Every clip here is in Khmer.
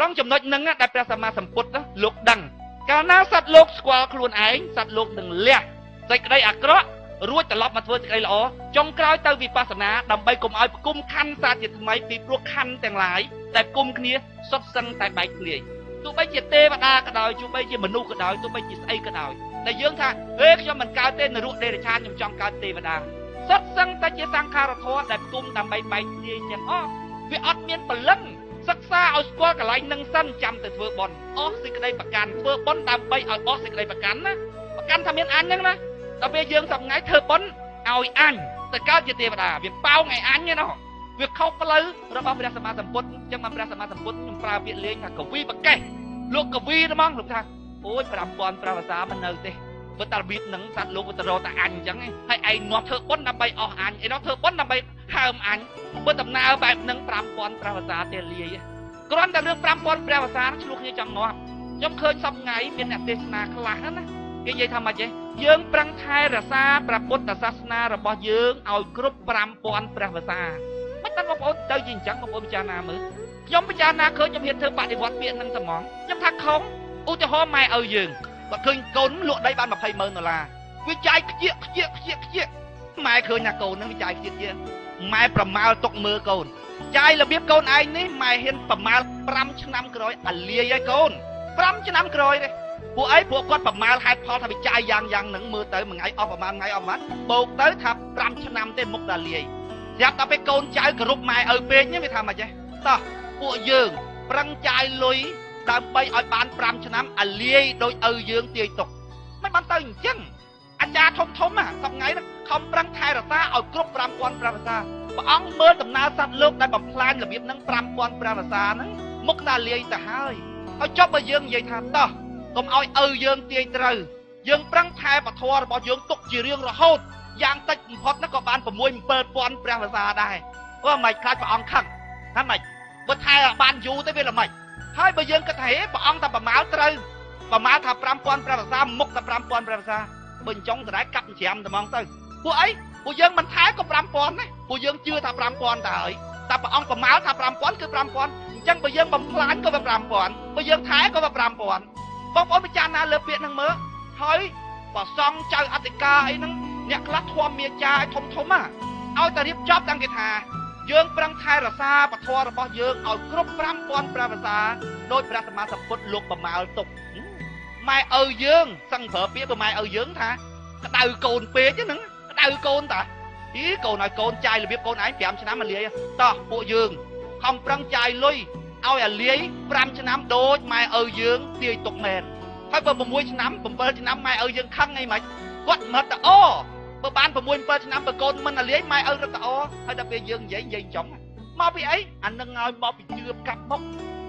ត្រង់ចំណុចហ្នឹងដែលព្រះសម្មាសម្ពុទ្ធលោកដឹងកាលណាសត្វលោកស្គាល់ខ្លួនឯងសត្វលោកនឹងលះសេចក្តីអាក្រក់រួចត្រឡប់មកធ្វើសេចក្តីល្អចុងក្រោយទៅវិបស្សនាដើម្បីកុំឲ្យផ្គុំខណ្ឌសាជាថ្មីពីព្រោះខណ្ឌទាំងឡាយដែលផ្គុំគ្នាសុទ្ធសឹងតែបែកធ្លាយទោះបីជាទេវតាក៏ដោយទោះបីជាមនុស្សក៏ដោយទោះបីជាស្អីក៏ដោយតែយើងថាហេខ្ញុំមិនកើតទេនរកដេរឆានខ្ញុំចង់កើតទេវតាសុទ្ធសឹងតែជាសង្ខារធម៌ដែលផ្គុំដើម្បីបែកធ្លាយទាំងអស់វាអត់មានពលឹង សិក្សាឲ្យស្គាល់កន្លែងនឹងសិនចាំទៅធ្វើបន់អស់សេចក្តីប្រកាន់ធ្វើបន់ដើម្បីឲ្យអស់សេចក្តីប្រកាន់ណាប្រកាន់ថាមានអញហ្នឹងណាដល់ពេលយើងសប្ងៃធ្វើបន់ឲ្យអញទៅកើតជាទេវតាវាប៉ោងឲ្យអញណាវាខុសផ្លូវរបស់ព្រះសម្មាសម្ពុទ្ធអញ្ចឹងបានព្រះសម្មាសម្ពុទ្ធខ្ញុំប្រើពាក្យលេងថាកវីប្រកេះលោកកវីហ្មងលោកថាអូយ5000ប្រវសាមិននៅទេ ព្រោះតែរបៀបហ្នឹងសត្វលោកវាទៅរកតែអញអញ្ចឹងហើយឯងនាំធ្វើបុណ្យដើម្បីអស់អញឯនោះធ្វើបុណ្យដើម្បីហើមអញបើដំណើរបែបហ្នឹង5000ប្រវសាទេលាយគ្រាន់តែរឿង5000ប្រវសាឆ្លោះគ្នាចង់ងាប់ខ្ញុំឃើញសពថ្ងៃមានអ្នកទេសនាខ្លះណាគេនិយាយថាម៉េចទេយើងប្រឹងថែរក្សាព្រះពុទ្ធសាសនារបស់យើងឲ្យគ្រប់5000ព្រះវស្សាមិនដឹងបងប្អូនទៅជាអញ្ចឹងបងប្អូនពិចារណាមើលខ្ញុំពិចារណាឃើញខ្ញុំហ៊ានធ្វើបដិវត្តពាក្យហ្នឹងតែហ្មងខ្ញុំថាខុសឧទាហរណ៍ម៉ែឪយើង បើឃើញកូនលក់ដីបាន20ម៉ឺនដុល្លារវាចាយខ្ជិះខ្ជិះខ្ជិះខ្ជិះម៉ែឃើញថាកូនហ្នឹងវាចាយខ្ជិះជាម៉ែប្រមាលទុកមើលកូនចាយរបៀបកូនឯងនេះម៉ែហ៊ានប្រមាល5ឆ្នាំក្រោយអាលាយឲ្យកូន5ឆ្នាំក្រោយទេពួកអីពួកគាត់ប្រមាលហេតុផលថាវាចាយយ៉ាងយ៉ាងហ្នឹងមើលទៅមួយថ្ងៃអស់ប្រហែលថ្ងៃអស់ប្រហែលបូកទៅថា5ឆ្នាំទេមុខដាលាយស្រាប់តែពេលកូនចៅគោរពម៉ែឪពេកនេះវាថាម៉េចទេតោះពួកយើងប្រឹងចាយលុយ ដើម្បីឲ្យបាន5ឆ្នាំអាលាយដោយឪយើងទាយទុកមិនបានទៅអញ្ចឹងអាចារ្យធំធំសប្ងៃហ្នឹងខំប្រឹងថែរក្សាឲ្យគ្រប់5000ព្រះវស្សាព្រះអង្គមើលដំណើរសត្វលោកដែលបំផ្លាញរបៀបហ្នឹង5000ព្រះវស្សាហ្នឹងមុខដាលាយទៅហើយហើយចប់បើយើងនិយាយថាតោះកុំឲ្យឪយើងទាយត្រូវយើងប្រឹងថែពធរបស់យើងទុកជារៀងរហូតយ៉ាងតិចបំផុតណាក៏បាន6 7000ព្រះវស្សាដែរអូមិនខ្លាចព្រះអង្គខឹងថាម៉េចបើថែបានយូរទៅវាល្មិច ហើយបើយើងគិតថាហេព្រះអង្គតែប្រមាលត្រូវប្រមាលថា5000ព្រះវស្សាមុខតែ5000ព្រះវស្សាបើអញ្ចឹងដដែលកាប់ច្រាមតែហ្មងទៅពួកអីពួកយើងមិនថែក៏5000ដែរពួកយើងជឿថា5000តើហើយតែព្រះអង្គប្រមាលថា5000គឺ5000អញ្ចឹងបើយើងបំផ្លាញក៏វា5000បើយើងថែក៏វា5000បងប្អូនពិចារណាលើពាក្យហ្នឹងមើលហើយប្រសង់ចៅអធិការអីហ្នឹងអ្នកខ្លះធំមាចាឲ្យធំធំណាឲ្យតែរៀបចំតាំងគេថា យើងប្រឹងថែរក្សាពធរបស់យើងឲ្យគ្រប់5000ព្រះភាសាដោយព្រះសម្មាសម្ពុទ្ធលោកប្រមាលទុកម៉ែឪយើងសឹងប្រើពាក្យបើម៉ែឪយើងថាក្តៅកូនពេកហ្នឹងក្តៅកូនតាអីកូនឲ្យកូនចាយរបៀបកូនឯង5ឆ្នាំមកលាយតោះពួកយើងខំប្រឹងចាយលុយឲ្យអាលាយ5ឆ្នាំដូចម៉ែឪយើងទាយទុកមែនហើយបើ6ឆ្នាំ7ឆ្នាំម៉ែឪយើងខឹងអីមិនគាត់មិនទៅអូ បើបាន6 7ឆ្នាំបើកូនមិនអាលាយម៉ែឪរត់ទៅអូហើយដល់ពេលយើងនិយាយនិយាយចំមកពីអីអានឹងឲ្យមកពីជឿកាប់មុខ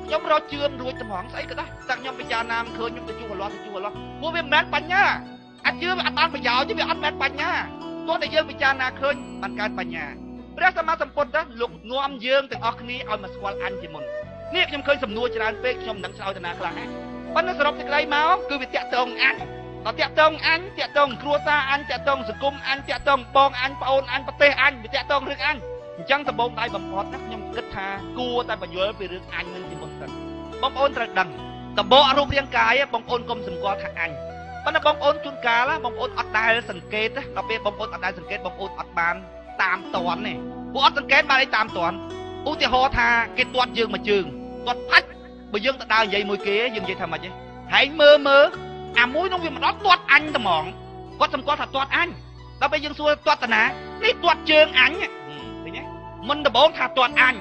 ខ្ញុំរកជឿនរួចត្មងស្អីក៏ដោយតែខ្ញុំពិចារណាមិនឃើញខ្ញុំទៅជួអល់ឡោះទៅជួអល់ឡោះព្រោះវាមិនមែនបញ្ញាអាចជឿវាអត់បានប្រយោជន៍ទេវាអត់មែនបញ្ញាទោះតែយើងពិចារណាឃើញបានកើតបញ្ញាព្រះសម្មាសម្ពុទ្ធលោកនាំយើងទាំងអស់គ្នាឲ្យមកស្គាល់អញជាមុននេះខ្ញុំឃើញសំណួរច្រើនពេកខ្ញុំមិនដឹងឆ្លើយទៅណាខ្លះទេប៉ុន្តែសរុបសេចក្តីមកគឺវាតាក់ទងអញ ដល់តាក់ទងអញតាក់ទងគ្រួសារអញតាក់ទងសង្គមអញតាក់ទងបងអញប្អូនអញប្រទេសអញវាតាក់ទងរឿងអញអញ្ចឹងដំបូងដៃបំផុតណាខ្ញុំគិតថាគួរតែបញ្យល់ពីរឿងអញនឹងជាមុនសិនបងប្អូនត្រូវដឹងដំបូងរូបរាងកាយបងប្អូនកុំសម្គាល់ថាអញប៉ុន្តែបងប្អូនជួនកាលបងប្អូនអត់ដែលសង្កេតដល់ពេលបងប្អូនអត់ដែលសង្កេតបងប្អូនអត់បានតាមតន់ទេពួកអត់សង្កេតបានអីតាមតន់ឧទាហរណ៍ថាគេទាត់យើងមួយជើងគាត់ផាច់បើយើងទៅដើរនិយាយមួយគេយើងនិយាយថាម៉េចទេហែងមើលមើល អាមួយនោះវាមិនដល់ទាត់អញតែហ្មងគាត់សម្គាល់ថាទាត់អញដល់ពេលយើងសួរទាត់តាណានេះទាត់ជើងអញឃើញទេមិនដំបងថាទាត់អញ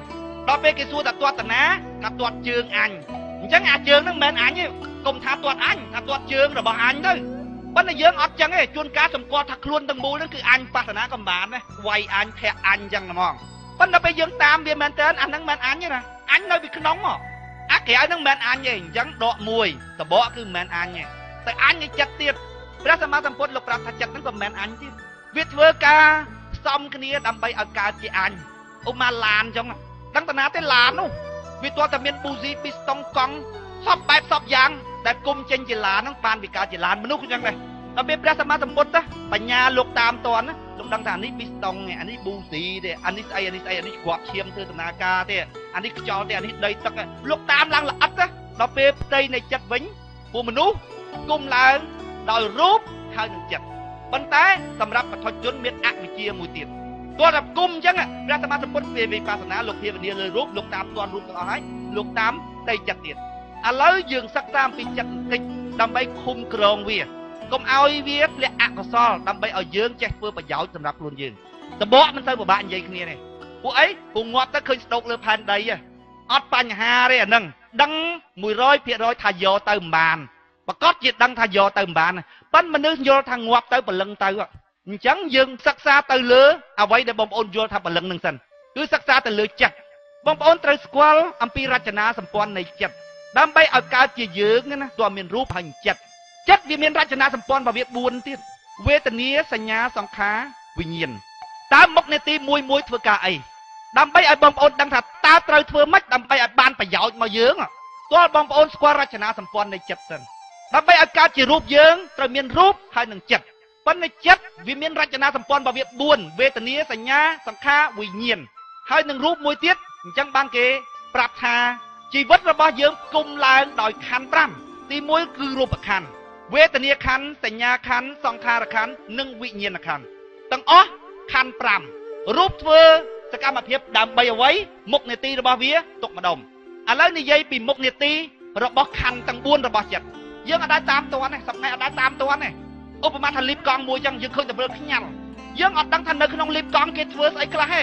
ដល់ពេលគេសួរថាទាត់តាណាថាទាត់ជើងអញអញ្ចឹងអាជើងហ្នឹងមិនមែនអញទេកុំថាទាត់អញថាទាត់ជើងរបស់អញទៅប៉ុន្តែយើងអត់ចឹងទេជួនកាលសម្គាល់ថាខ្លួនទាំងមូលហ្នឹងគឺអញបាសនាកំបានណាវាយអញភ័ក្រអញចឹងហ្មងប៉ុន្តែពេលយើងតាមវាមែនតើអាហ្នឹងមិនអញទេណាអញនៅពីក្នុងមកអាក្រៅហ្នឹងមិនមែនអញទេអញ្ចឹងដកមួយតបកគឺមិនមែនអញទេ តែអញឯចិត្តទៀតព្រះសម្មាសម្ពុទ្ធលោកប្រាប់ថាចិត្តហ្នឹងក៏មិនមែនអញទៀតវាធ្វើការផ្សំគ្នាដើម្បីឲ្យកើតជាអញឧមាឡានអញ្ចឹងដឹងតាណាទេឡាននោះវាទាល់តែមានប៊ូស៊ីពីស្តុងកង់សពបែបសពយ៉ាងដែលគុំចេញជាឡានហ្នឹងបានវាកើតជាឡានមនុស្សអញ្ចឹងដែរដល់ពេលព្រះសម្មាសម្ពុទ្ធបញ្ញាលោកតាមតនលោកដឹងថាអានេះពីស្តុងអានេះប៊ូស៊ីទេអានេះស្អីអានេះស្អីអានេះគ្រាប់ឈាមធ្វើដំណើរការទេអានេះខ្យល់ទេអានេះដីទឹកលោកតាមឡើងល្អិតណាដល់ពេលផ្ទៃនៃចិត្តវិញពួកមនុស្ស គុំឡើងដោយរូបហើយនឹងចិត្តប៉ុន្តែសម្រាប់បឋមជនមានអវិជ្ជាមួយទៀតទោះតែគុំអញ្ចឹងព្រះសម្មាសម្ពុទ្ធវិបស្សនាលោកភាវនាលើរូបលោកតាមទាន់រូបទាំងអស់ហើយលោកតាមផ្ទៃចិត្តទៀតឥឡូវយើងសិក្សាអំពីចិត្តបន្តិចដើម្បីឃុំក្រងវាកុំឲ្យវាធ្លាក់អកុសលដើម្បីឲ្យយើងចេះធ្វើប្រយោជន៍សម្រាប់ខ្លួនយើងតបកមិនទៅពិបាកនិយាយគ្នាទេពួកអីពួកងាប់ទៅឃើញស្ដុកលើផែនដីអត់បញ្ហាទេអាហ្នឹងដឹង100%ថាយកទៅមិនបាន ប្រកាសជាដឹងថាយកទៅមិនបានប៉ិនមនុស្សយល់ថាងាប់ទៅព្រលឹងទៅអញ្ចឹងយើងសិក្សាទៅលើអ្វីដែលបងប្អូនយល់ថាព្រលឹងនឹងសិនគឺសិក្សាទៅលើចិត្តបងប្អូនត្រូវស្គាល់អំពីរចនាសម្ព័ន្ធនៃចិត្តដើម្បីឲ្យកើតជាយើងណាទោះមានរូបហើយចិត្តចិត្តវាមានរចនាសម្ព័ន្ធរបស់វា4ទៀតវេទនាសញ្ញាសង្ខារវិញ្ញាណតើមុខនេតិមួយមួយធ្វើការអីដើម្បីឲ្យបងប្អូនដឹងថាតើត្រូវធ្វើម៉េចដើម្បីឲ្យបានប្រយោជន៍មកយើងទោះបងប្អូនស្គាល់រចនាសម្ព័ន្ធនៃចិត្តសិន ដើម្បីឲ្យកើតជារូបយើងត្រូវមានរូបហើយនឹងចិត្តប៉ុន្តែចិត្តវាមានរចនាសម្ព័ន្ធរបស់វា4វេទនាសញ្ញាសង្ខារវិញ្ញាណហើយនឹងរូបមួយទៀតអញ្ចឹងបានគេប្រាប់ថាជីវិតរបស់យើងគុំឡើងដោយខណ្ឌ5ទី1គឺរូបខណ្ឌវេទនាខណ្ឌសញ្ញាខណ្ឌសង្ខារខណ្ឌនិងវិញ្ញាណខណ្ឌទាំងអស់ខណ្ឌ5រូបធ្វើសកម្មភាពដើម្បីអ្វីមុខនេតិរបស់វាទុកម្ដុំឥឡូវនិយាយពីមុខនេតិរបស់ខណ្ឌទាំង4របស់ចិត្ត យើងអត់ដែរតាមតាន់ទេសប្តាហ៍អត់ដែរតាមតាន់ទេឧបមាថាលីបកង់មួយចឹងយើងឃើញតែព្រើខ្ញាល់យើងអត់ដឹងថានៅក្នុងលីបកង់គេធ្វើស្អីខ្លះទេ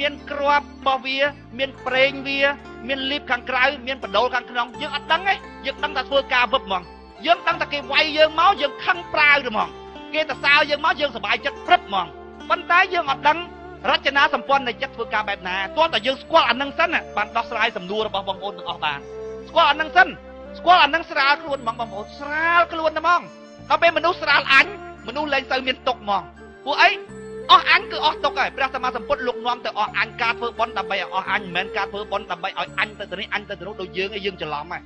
មានគ្រាប់របស់វា មានប្រេងវា មានលីបខាងក្រៅមានបដូលខាងក្នុងយើងអត់ដឹងទេយើងដឹងតែធ្វើការវឹបហ្មងយើងដឹងតែគេវាយយើងមកយើងខឹងប្រាវទៅហ្មងគេទៅសើយើងមកយើងសប្បាយចិត្តព្រឹបហ្មងប៉ុន្តែយើងអត់ដឹងរចនាសម្ព័ន្ធនៃចិត្តធ្វើការបែបណាទាល់តែយើងស្គាល់អានឹងសិនបានដោះស្រាយសំណួររបស់បងប្អូនទាំងអស់បានស្គាល់អានឹងសិន ស្គាល់អានឹងស្រាលខ្លួនហ្មងបងប្អូនស្រាលខ្លួនហ្មងដល់ពេលមនុស្សស្រាលអញមនុស្សលែងទៅមានទុកហ្មងពួកអីអស់អញគឺអស់ទុកហើយព្រះសម្មាសម្ពុទ្ធលោកនាំទៅអស់អញការធ្វើបន់ដើម្បីឲ្យអស់អញមិនមែនការធ្វើបន់ដើម្បីឲ្យអញទៅទៅនេះអញទៅទៅនោះដូចយើងឯងយើងច្រឡំហើយ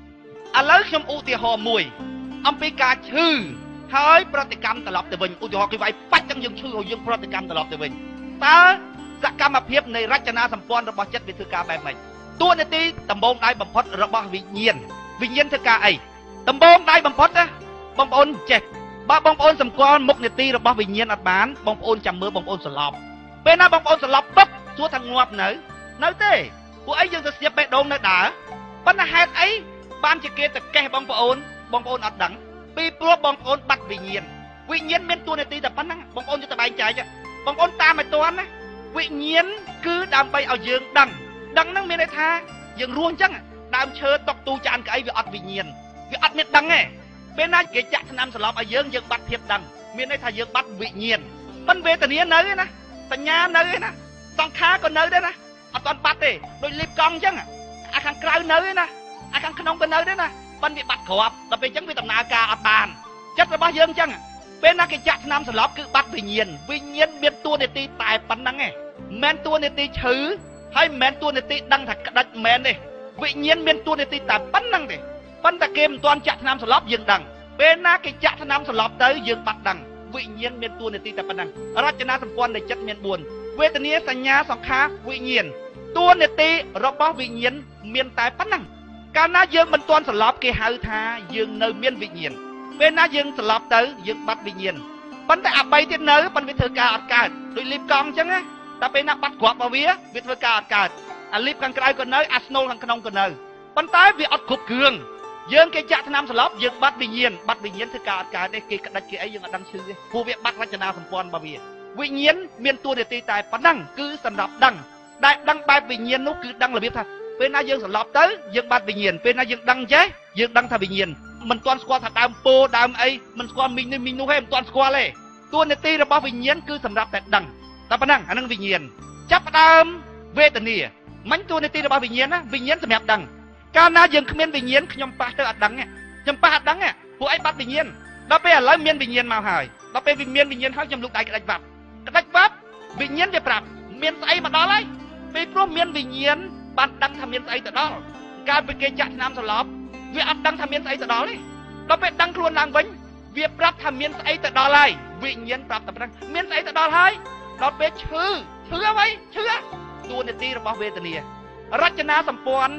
ឥឡូវខ្ញុំឧទាហរណ៍មួយ អំពីការឈឺហើយប្រតិកម្មត្រឡប់ទៅវិញឧទាហរណ៍គេវាយបាច់ចឹងយើងឈឺហើយយើងប្រតិកម្មត្រឡប់ទៅវិញតើសកម្មភាពនៃរចនាសម្ព័ន្ធរបស់ចិត្តវាធ្វើការបែបម៉េចតួនាទីដំបូងដៃបំផុតរបស់វិញ្ញាណ វិញ្ញាណធ្វើការអីដំបូងដៃបំផុតណាបងប្អូនចេះបើបងប្អូនសម្គាល់មុខនីតិរបស់វិញ្ញាណអត់បានបងប្អូនចាំមើលបងប្អូនស្លាប់ពេលណាបងប្អូនស្លាប់ពុបសួរថាងាប់នៅ នៅទេពួកអីយើងទៅស្ទាបបេះដូងនៅដើរប៉ុន្តែហេតុអីបានជាគេទៅកេះបងប្អូនបងប្អូនអត់ដឹងពីព្រោះបងប្អូនបាត់វិញ្ញាណវិញ្ញាណមានតួនាទីតែប៉ុណ្ណឹងបងប្អូនយកទៅបែងចែកបងប្អូនតាមឲ្យទាន់ណាវិញ្ញាណគឺដើម្បីឲ្យយើងដឹងដឹងហ្នឹងមានន័យថាយើងរស់អញ្ចឹង ដើមឈើតុកទូចានក្អីវាអត់វិញ្ញាណវាអត់មានដឹងទេពេលណាគេចាក់ថ្នាំសន្លប់ឲ្យយើងយើងបាត់ភាពដឹងមានន័យថាយើងបាត់វិញ្ញាណប៉ុន្តែវេទនានៅឯណាសញ្ញានៅឯណាសង្ខារក៏នៅដែរណាអត់ទាន់បាត់ទេដូចលីបកង់អញ្ចឹងអាខាងក្រៅនៅឯណាអាខាងក្នុងក៏នៅដែរណាប៉ុន្តែវាបាត់ក្របដល់ពេលអញ្ចឹងវាដំណើរការអត់បានចិត្តរបស់យើងអញ្ចឹងពេលណាគេចាក់ថ្នាំសន្លប់គឺបាត់វិញ្ញាណវិញ្ញាណមានតួនាទីតែប៉ុណ្្នឹងឯងមិនមែនតួនាទីឈឺហើយមិនមែនតួនាទីដឹងថាក្តាច់មែនទេ វិញ្ញាណមានតួនាទីតែប៉ុណ្្នឹងទេប៉ុន្តែគេមិនទាន់ចាក់ថ្នាំសន្លប់យើងដឹងពេលណាគេចាក់ថ្នាំសន្លប់ទៅយើងបាត់ដឹងវិញ្ញាណមានតួនាទីតែប៉ុណ្ណឹងរចនាសម្ព័ន្ធនៃចិត្តមាន4វេទនាសញ្ញាសង្ខារវិញ្ញាណតួនាទីរបស់វិញ្ញាណមានតែប៉ុណ្ណឹងកាលណាយើងមិនទាន់សន្លប់គេហៅថាយើងនៅមានវិញ្ញាណពេលណាយើងសន្លប់ទៅយើងបាត់វិញ្ញាណប៉ុន្តែអា3ទៀតនៅប៉ុន្តែវាធ្វើការអត់កើតដូចលីបកង់អញ្ចឹងណាតែពេលណាបាត់គ្រាប់របស់វាវាធ្វើការអត់កើត អាលីបខាងក្រៅក៏នៅអាស្នូលខាងក្នុងក៏នៅប៉ុន្តែវាអត់គ្រប់គ្រឿងយើងគេចាក់ថ្នាំសន្លប់យើងបាត់វិញ្ញាណបាត់វិញ្ញាណធ្វើការអត់កើតទេគេក្តាច់គេអីយើងអត់ដឹងឈ្មោះទេព្រោះវាបាត់រចនាសម្ព័ន្ធរបស់វាវិញ្ញាណមានតួនាទីតែប៉ុណ្ណឹងគឺសម្រាប់ដឹងដែលដឹងបែបវិញ្ញាណនោះគឺដឹងរបៀបថាពេលណាយើងសន្លប់ទៅយើងបាត់វិញ្ញាណពេលណាយើងដឹងចេះយើងដឹងថាវិញ្ញាណមិនទាន់ស្គាល់ថាដើមពោដើមអីមិនស្គាល់មីងនេះមីងនោះទេមិនទាន់ស្គាល់ទេតួនាទីរបស់វិញ្ញាណគឺសម្រាប់តែដឹងតែប៉ុណ្ណឹងអានឹងវិញ្ញាណចាប់ផ្ដើមវេទនា មិញតួនាទីរបស់វិញ្ញាណណាវិញ្ញាណសម្រាប់ដឹងកាលណាយើងគ្មានវិញ្ញាណខ្ញុំប៉ះទៅអត់ដឹងខ្ញុំប៉ះអត់ដឹងពួកឯងបាត់វិញ្ញាណដល់ពេលឥឡូវមានវិញ្ញាណមកហើយដល់ពេលវាមានវិញ្ញាណហើយខ្ញុំលុកដៃក្តាច់បាប់ក្តាច់បាប់វិញ្ញាណវាប្រាប់មានស្អីមកដល់ហើយពេលព្រោះមានវិញ្ញាណបានដឹងថាមានស្អីទៅដល់កាលពេលគេចាក់ឆ្នាំសន្លប់វាអត់ដឹងថាមានស្អីទៅដល់ទេដល់ពេលដឹងខ្លួនឡើងវិញវាប្រាប់ថាមានស្អីទៅដល់ហើយវិញ្ញាណប្រាប់តែប៉ុណ្ណឹងមានស្អីទៅដល់ហើយដល់ពេលឈឺឈឺអ្វីឈឺ តួនាទីរបស់វេទនារចនាសម្ព័ន្ធ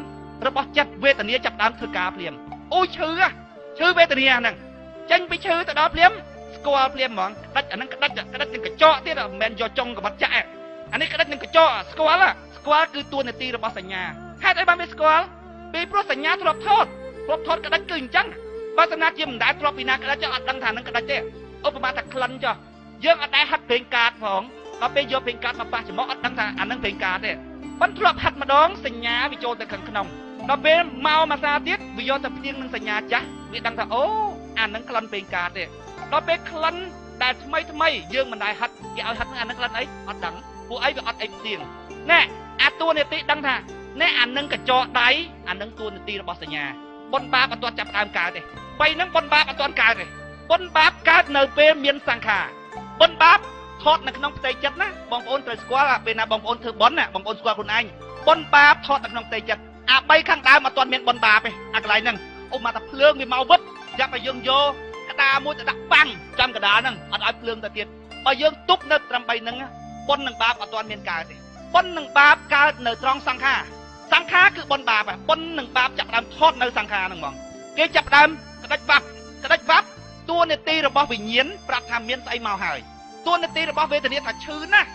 របស់ចិត្តវេទនាចាប់ដើមធ្វើការភ្លាមអូយឈឺហ่ะឈឺវេទនាហ្នឹងចេញពីឈឺទៅដល់ភ្លាមស្គាល់ភ្លាមហ្មងក្តាច់អាហ្នឹងក្តាច់ក្តាច់នឹងកញ្ចក់ទៀតមិនមែនយកចុងក្បត់ចាក់អានេះក្តាច់នឹងកញ្ចក់ស្គាល់ស្គាល់គឺតួនាទីរបស់សញ្ញាហេតុអីបានវាស្គាល់ពីព្រោះសញ្ញាធ្លាប់ថតធ្លាប់ថតក្តាច់គឺអញ្ចឹងបើសិនណាជាមិនដែលធ្លាប់ពីណាក្តាច់ចុះអត់ដឹងថានឹងក្តាច់ទេឧបមាថាក្លិនចុះយើងអត់ដែលហាត់ប្រេងកាតផង ដល់ពេលយកប្រេងកាតមកប៉ះច្រមុះអត់ដឹងថាអានឹងប្រេងកាតទេប៉ុន្តែធ្លាប់ហាត់ម្ដងសញ្ញាវាចូលទៅខាងក្នុងដល់ពេលមកមួយសាទៀតវាយកទៅផ្ទៀងនឹងសញ្ញាចាស់វាដឹងថាអូអានឹងក្លិនប្រេងកាតទេដល់ពេលក្លិនដែលថ្មីថ្មីយើងមិនដែលហាត់គេឲ្យហាត់នឹងអានឹងក្លិនអីអត់ដឹងពួកអីវាអត់អីផ្ទៀងណែអាតួនាទីដឹងថាណែអានឹងកញ្ចក់ដៃអានឹងតួនាទីរបស់សញ្ញាបុណ្យបាបអត់ទាន់ចាប់ដើមកើតទេបីហ្នឹងបុណ្យបាបអត់ទាន់កើតទេបុណ្យបាបកើតនៅពេលមានសង្ខារបុណ្យបាប ថតនៅក្នុងផ្ទៃចិត្តណាបងប្អូនត្រូវស្គាល់ពេលណាបងប្អូនធ្វើបុណ្យណាបងប្អូនស្គាល់ខ្លួនឯងបុណ្យបាបថតនៅក្នុងផ្ទៃចិត្តអាបីខាងដើមអត់ទាន់មានបុណ្យបាបទេអាកន្លែងហ្នឹងអ៊ុំមកថាភ្លើងវាមកវឹបចាប់ឲ្យយើងយកក្តារមួយទៅដាក់បាំងចាំកដាលហ្នឹងអត់ឲ្យភ្លើងទៅទៀតបើយើងទប់នៅត្រឹមបីហ្នឹងបុណ្យនឹងបាបអត់ទាន់មានកើតទេបុណ្យនឹងបាបកើតនៅត្រង់សង្ខារសង្ខារគឺបុណ្យបាបបុណ្យនឹងបាបចាប់ដើមថតនៅសង្ខារហ្នឹងហ្មងគេចាប់ដើមក្តិចបាប់ក្តិចបាប់តួនាទីរបស់វិញ្ញាណប្រាប់ថាមានស្អីមកហើយ តួនាទីរបស់វេទនាថាឈឺណាស់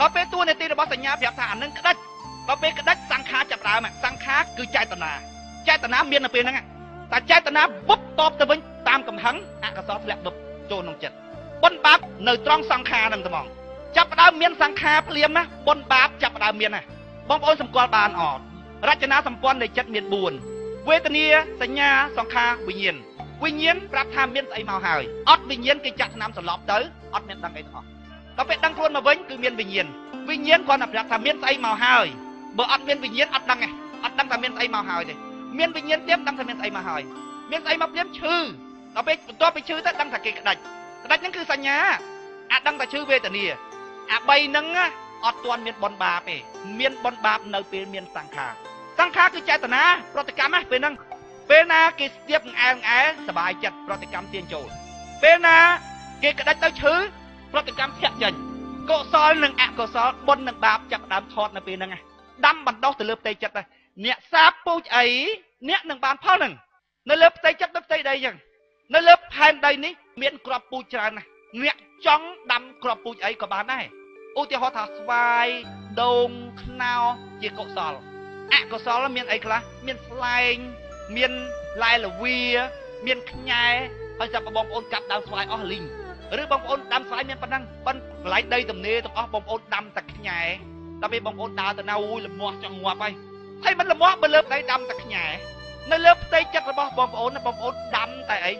ដល់ពេលតួនាទីរបស់សញ្ញាប្រាប់ថាអានឹងក្តិចដល់ពេលក្តិចសង្ខារចាប់ដើមសង្ខារគឺចេតនាចេតនាមាននៅពេលហ្នឹងតែចេតនាបុបតបទៅវិញតាមកំហឹងអកុសលធ្លាក់បុបចូលក្នុងចិត្តបុណ្យបាបនៅត្រង់សង្ខារហ្នឹងត្មងចាប់ដើមមានសង្ខារភ្លាមណាបុណ្យបាបចាប់ដើមមានណាបងប្អូនសម្គាល់បានអត់រចនាសម្ព័ន្ធនៃចិត្តមាន4វេទនាសញ្ញាសង្ខារវិញ្ញាណវិញ្ញាណប្រាប់ថាមានស្អីមកហើយអត់វិញ្ញាណគេចាក់ថ្នាំសន្លប់ទៅ អត់មានដឹងអីទាំងអស់ដល់ពេលដឹងខ្លួនមកវិញគឺមានវិញ្ញាណវិញ្ញាណគាត់តែប្រាប់ថាមានស្អីមកហើយបើអត់មានវិញ្ញាណអត់ដឹងទេអត់ដឹងថាមានស្អីមកហើយទេមានវិញ្ញាណទៀតដឹងថាមានស្អីមកហើយមានស្អីមកព្រាមឈឺដល់ពេលបន្ទាប់ពីឈឺទៅដឹងថាគេក្តាច់ក្តាច់ហ្នឹងគឺសញ្ញាអាចដឹងថាឈឺវេទនាអា3ហ្នឹងអត់ទាន់មានបនបាបទេមានបនបាបនៅពេលមានសង្ខារសង្ខារគឺចេតនាប្រតិកម្មណាពេលហ្នឹងពេលណាគេស្ទាបនឹងអែងអែសบายចិត្តប្រតិកម្មទាញចូលពេលណា គេក្តាច់ទៅឈឺប្រតិកម្មធាក់ចេញកុសលនិងអកុសលបុណ្យនិងបាបចាប់ដើមថតនៅពេលហ្នឹងដាំបណ្ដោះទៅលើផ្ទៃចិត្តអ្នកសាបពូជអីអ្នកនឹងបានផលហ្នឹងនៅលើផ្ទៃចិត្តនៅផ្ទៃដីចឹងនៅលើផែនដីនេះមានក្របពូជច្រើនណាស់អ្នកចង់ដាំក្របពូជអីក៏បានដែរឧទាហរណ៍ថាស្វាយដូងខ្នោជាកុសលអកុសលមានអីខ្លះមានស្លែងមានឡែលវា មានខ្ញែហើយចាប់បងប្អូនកាប់ដើមស្វាយអស់លីង ឬបងប្អូនដាំស្វាយមានប៉ុណ្ណឹងប៉ុន្តែកន្លែងដីទំនេរទាំងអស់បងប្អូនដាំតែខ្ញែដល់ពេលបងប្អូនដើរទៅណាអូយលមាស់ចង់ងាប់ហើយហើយមិនលមាស់បើលើផ្ទៃដាំតែខ្ញែនៅលើផ្ទៃចិត្តរបស់បងប្អូនបងប្អូនដាំតែអី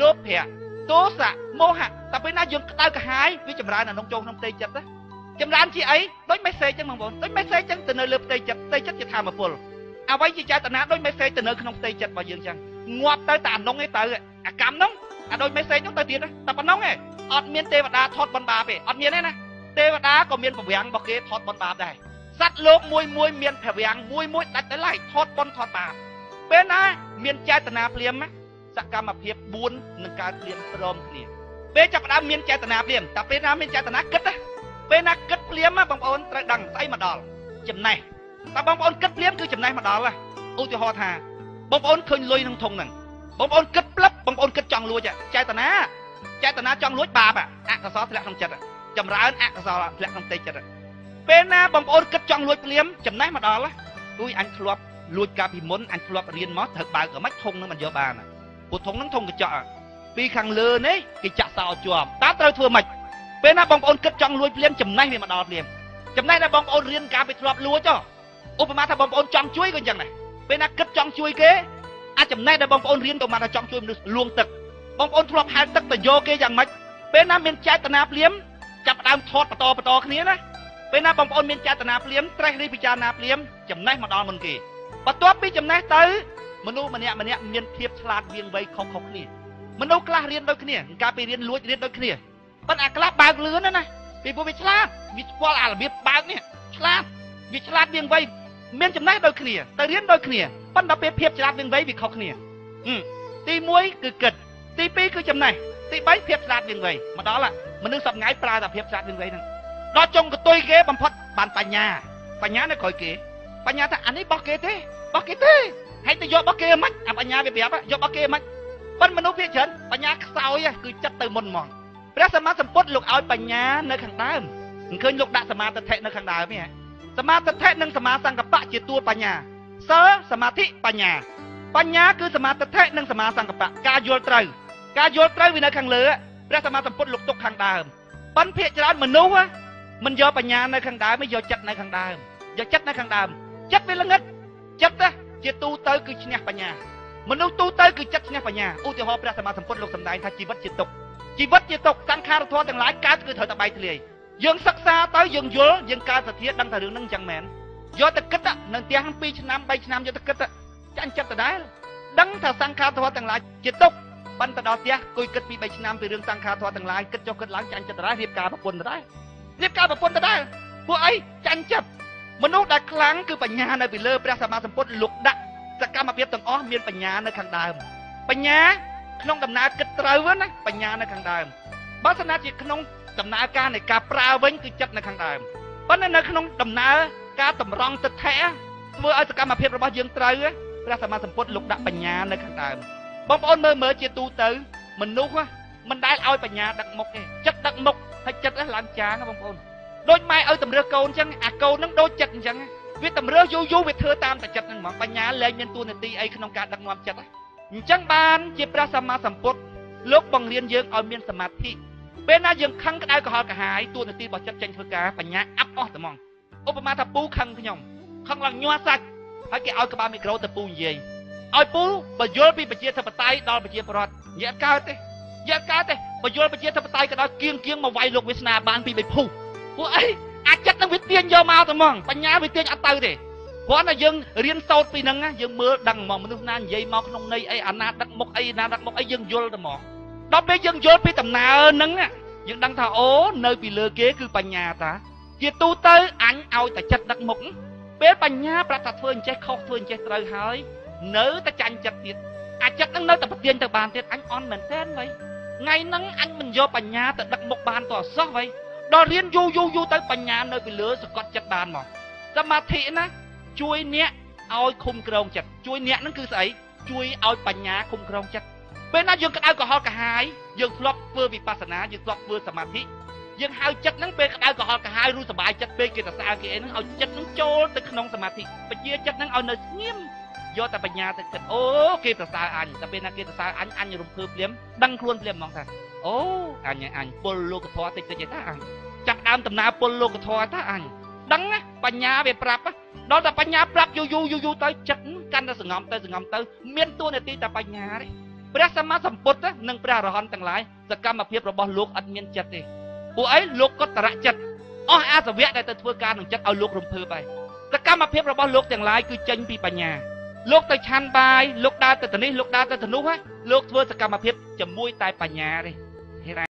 លោភៈទោសៈមោហៈតែពេលណាយើងក្តៅក្រហាយវាចម្រើននៅក្នុងចូលក្នុងផ្ទៃចិត្តណាចម្រើនជាអីដូចមេសេចចឹងបងប្អូនដូចមេសេចចឹងទៅនៅលើផ្ទៃចិត្តផ្ទៃចិត្តជាធម្មពលអ្វីជាចេតនាដូចមេសេចទៅនៅក្នុងផ្ទៃចិត្តរបស់យើងចឹងងាប់ទៅតែអានុងឯទៅ អាកម្មនោះអាដូចមេសេចនោះទៅទៀតតែប៉ុណ្ណឹងឯងអត់មានទេវតាថតបនបាបទេអត់មានទេណាទេវតាក៏មានប្រវាំងរបស់គេថតបនបាបដែរសត្វលោកមួយមួយមានប្រវាំងមួយមួយដាច់ទៅឡៃថតបនថតបាបពេលណាមានចេតនាភ្លាមសកម្មភាព4នឹងកើតភ្លាមព្រមគ្នាពេលចាប់ផ្ដើមមានចេតនាភ្លាមតែពេលណាមានចេតនាគិតណាពេលណាគិតភ្លាមបងប្អូនត្រូវដឹងស្អីមកដល់ចំណេះតែបងប្អូនគិតភ្លាមគឺចំណេះមកដល់ហ៎ឧទាហរណ៍ថាបងប្អូនឃើញលុយក្នុងធុងហ្នឹងបងប្អូនគិតផ្លឹប បងប្អូនគិតចង់លួចចេតនាចេតនាចង់លួចបាបអកុសលធ្លាក់ក្នុងចិត្តចម្រើនអកុសលធ្លាក់ក្នុងផ្ទៃចិត្តពេលណាបងប្អូនគិតចង់លួចភ្លាមចំណេះមកដល់អ៊ុយអញធ្លាប់លួចកាលពីមុនអញធ្លាប់រៀនមកត្រូវបើកក៏មិនធុងនឹងមិនយកបានព្រោះធុងនឹងធុងកញ្ចក់ពីខាងលើនេះគេចាក់សោជាប់តើត្រូវធ្វើម៉េចពេលណាបងប្អូនគិតចង់លួចភ្លាមចំណេះវាមកដល់ភ្លាមចំណេះដែលបងប្អូនរៀនកាលពីធ្លាប់លួចឧបមាថាបងប្អូនចង់ជួយក៏អញ្ចឹងដែរពេលណាគិតចង់ជួយគេ អាចចំណេះដែលបងប្អូនរៀនក៏មកថាចង់ជួយមនុស្សលួងទឹកបងប្អូនធ្លាប់ហែលទឹកទៅយកគេយ៉ាងម៉េចពេលណាមានចេតនាភ្លាមចាប់ដើមថតបន្តបន្តគ្នាណាពេលណាបងប្អូនមានចេតនាភ្លាមត្រេះរិះពិចារណាភ្លាមចំណេះមកដល់មុនគេបន្ទាប់ពីចំណេះទៅមនុស្សម្នាក់ម្នាក់មានភាពឆ្លាតវៀងវៃខុសៗគ្នាមនុស្សខ្លះរៀនដូចគ្នាកាលពីរៀនលួចរៀនដូចគ្នាប៉ុន្តែអាខ្លះបើកលឿនណាណាពីព្រោះវាឆ្លាតវាស្គាល់អារបៀបបើកនេះឆ្លាតវាឆ្លាតវៀងវៃមានចំណេះដូចគ្នាទៅរៀនដូចគ្នា ប៉ុន្តែពេលភាពឆ្លាតវៀងវៃវាខុសគ្នាទី1គឺគិតទី2គឺចំណេះទី3ភាពឆ្លាតវៀងវៃមកដល់មនុស្សសប្ងៃប្រើតែភាពឆ្លាតវៀងវៃហ្នឹងដល់ចុងកតុយគេបំផុតបានបញ្ញាបញ្ញានៅក្រោយគេបញ្ញាថាអានេះបោះគេទេបោះគេទេហើយទៅយករបស់គេមិនអាបញ្ញាវាប្រាប់យករបស់គេមិនប៉ុន្តែមនុស្សវាច្រើនបញ្ញាខ្សោយគឺចិត្តទៅមុនហ្មងព្រះសម្មាសម្ពុទ្ធលោកឲ្យបញ្ញានៅខាងដើមមិនឃើញលោកដាក់សមាធិនៅខាងដើមទេសមាធិនិងសមាសង្កបៈជាតួបញ្ញា សិលសមាធិបញ្ញាបញ្ញាគឺសមាធិនិងសមាសង្កបៈការយល់ត្រូវការយល់ត្រូវវានៅខាងលើព្រះសម្មាសម្ពុទ្ធលោកទុកខាងដើមប៉ុន្តែភាកច្រើនមនុស្សមិនយកបញ្ញានៅខាងដើមទេយកចិត្តនៅខាងដើមយកចិត្តនៅខាងដើមចិត្តវាល្ងិតចិត្តជាទូទៅគឺឈ្នះបញ្ញាមនុស្សទូទៅគឺចិត្តឈ្នះបញ្ញាឧទាហរណ៍ព្រះសម្មាសម្ពុទ្ធលោកសម្ដែងថាជីវិតជាទុកជីវិតជាទុកសង្ខារធម៌ទាំងឡាយកើតគឺត្រូវតែបែកធ្លាយយើងសិក្សាទៅយើងយល់យើងកើតសទ្ធាដឹងថារឿងហ្នឹងអញ្ចឹងមែន យកទៅគិតនឹងផ្ទះ2ឆ្នាំ3ឆ្នាំយកទៅគិតចាញ់ចិត្តដដែលដឹងថាសង្ខារធម៌ទាំងឡាយជាទុកបន្តែដល់ផ្ទះគួយគិតពី3ឆ្នាំពីរឿងសង្ខារធម៌ទាំងឡាយគិតចុះគិតឡើងចាញ់ចិត្តដដែលរៀបការប្រពន្ធដដែលរៀបការប្រពន្ធដដែលពួកអីចាញ់ចិត្តមនុស្សដែលខ្លាំងគឺបញ្ញានៅពីលើព្រះសម្មាសម្ពុទ្ធលោកដាក់សកម្មភាពទាំងអស់មានបញ្ញានៅខាងដើមបញ្ញាក្នុងដំណើរគិតត្រូវណាបញ្ញានៅខាងដើមបើសិនណាជាក្នុងដំណើរការនៃការប្រើវិញគឺចិត្តនៅខាងដើមប៉ុន្តែនៅក្នុងដំណើរ ការតម្រង់ទិដ្ឋិធ្វើឲ្យសកម្មភាពរបស់យើងត្រូវព្រះសម្មាសម្ពុទ្ធលោកដាក់បញ្ញានៅខាងដើមបងប្អូនមើលមើលជាទូទៅមនុស្សមិនដែលឲ្យបញ្ញាដឹកមុខទេចិត្តដឹកមុខហើយចិត្តឡើងចាងបងប្អូនដូចម៉ែឲ្យតម្រើសកូនអញ្ចឹងអាកូននឹងដូចចិត្តអញ្ចឹងវាតម្រើសយូរយូរវាធ្វើតាមតែចិត្តហ្នឹងហ្មងបញ្ញាលែងមានតួនាទីអីក្នុងការដឹកនាំចិត្តអញ្ចឹងបានជាព្រះសម្មាសម្ពុទ្ធលោកបង្រៀនយើងឲ្យមានសមាធិពេលណាយើងខឹងក្តៅក្រហល់ក្រហាយតួនាទីរបស់ចិត្តចេញធ្វើការបញ្ញាអាប់អស់តែហ្មង ឧបមាថាពូខឹងខ្ញុំខឹងឡើងញ័រសាច់ហើយគេឲ្យក្បាលមីក្រូទៅពូនិយាយឲ្យពូបយល់ពីប្រជាធិបតេយ្យដល់ប្រជាពលរដ្ឋនិយាយកើតទេនិយាយកើតទេបយល់ប្រជាធិបតេយ្យក៏ដល់គៀងគៀងមកវាយលោកវាសនាបានពីបិភុពួកអីអាចចិត្តនឹងវាទាញយកមកតែហ្មងបញ្ញាវាទាញអត់ទៅទេគ្រាន់តែយើងរៀនសូត្រពីហ្នឹងយើងមើលដឹងហ្មងមនុស្សណានិយាយមកក្នុងន័យអីអាណាដឹកមុខអីណាដឹកមុខអីយើងយល់តែហ្មងដល់ពេលយើងយល់ពីដំណើរហ្នឹងយើងដឹងថាអូនៅពីលើគេគឺបញ្ញាតា ជាទូទៅអញឲ្យតែចិត្តដឹកមុខពេលបញ្ញាប្រាប់ថាធ្វើអញ្ចេះខុសធ្វើអញ្ចេះត្រូវហើយ នៅតែចាញ់ចិត្តទៀតអាចិត្តហ្នឹងនៅតែប្រទៀនទៅបានទៀតអញអន់មែនតើវៃថ្ងៃហ្នឹងអញមិនយកបញ្ញាទៅដឹកមុខបានតអសោះវៃដល់រៀនយូរយូរយូរទៅបញ្ញានៅពីលើសកត់ចិត្តបានមកសមាធិណាជួយអ្នកឲ្យឃុំក្រងចិត្តជួយអ្នកហ្នឹងគឺស្អីជួយឲ្យបញ្ញាឃុំក្រងចិត្តពេលណាយើងក្តៅក្រហល់កាហាយយើងធ្លាប់ធ្វើវិបស្សនាយើងធ្លាប់ធ្វើសមាធិ យើងហៅចិត្តហ្នឹងពេលក្តៅក្រហល់កាហាយឬសុបាយចិត្តពេកគេទៅសារគេអីហ្នឹងឲ្យចិត្តហ្នឹងចូលទៅក្នុងសមាធិបជាចិត្តហ្នឹងឲ្យនៅស្ងៀមយកតែបញ្ញាទៅគិតអូគេប្រសើរអញតែពេលណាគេប្រសើរអញអញរំភើបភ្លាមដឹងខ្លួនភ្លាមហ្មងថាអូអញអញពលលោកធម៌តិចតិចទេតាអញចាប់ដើមដំណើរពលលោកធម៌តាអញដឹងណាបញ្ញាវាប្រាប់ដល់តែបញ្ញាប្រាប់យូរយូរយូរយូរទៅចិត្តកាន់តែសងំទៅសងំទៅមានតួនាទីតែបញ្ញាទេព្រះសម្មាសម្ពុទ្ធនិងព្រះអរហន្តទាំងឡាយសកម្មភាពរបស់លោកអត់មានចិត្តទេ ពួកអីលោកក៏តរៈចិត្តអស់អាសវៈដែលទៅធ្វើការនឹងចិត្តឲ្យលោករំភើបហើយសកម្មភាពរបស់លោកទាំងឡាយគឺចេញពីបញ្ញាលោកទៅឆាន់បាយលោកដើរទៅទៅនេះលោកដើរទៅទៅនោះហ៎លោកធ្វើសកម្មភាពជាមួយតែបញ្ញាទេ